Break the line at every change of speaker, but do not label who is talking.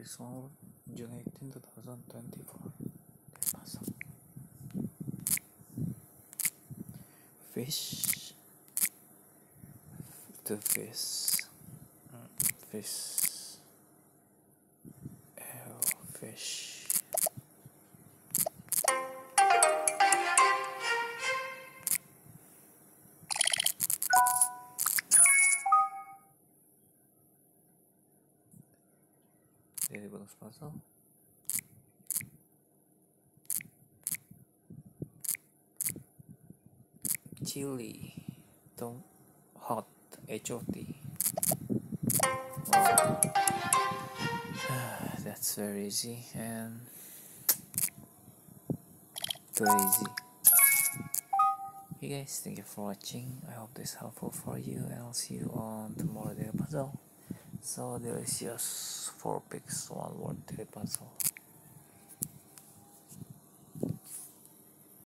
Weeks onward, June 18, 2024. Puzzle. Fish. The fish. Mm, Fish. Oh, fish. Puzzle. Chili. Don't hot. H O T. Wow. That's very easy and too easy. Hey guys, thank you for watching. I hope this helpful for you and I'll see you on tomorrow daily puzzle. So delicious four Pics one word three puzzle.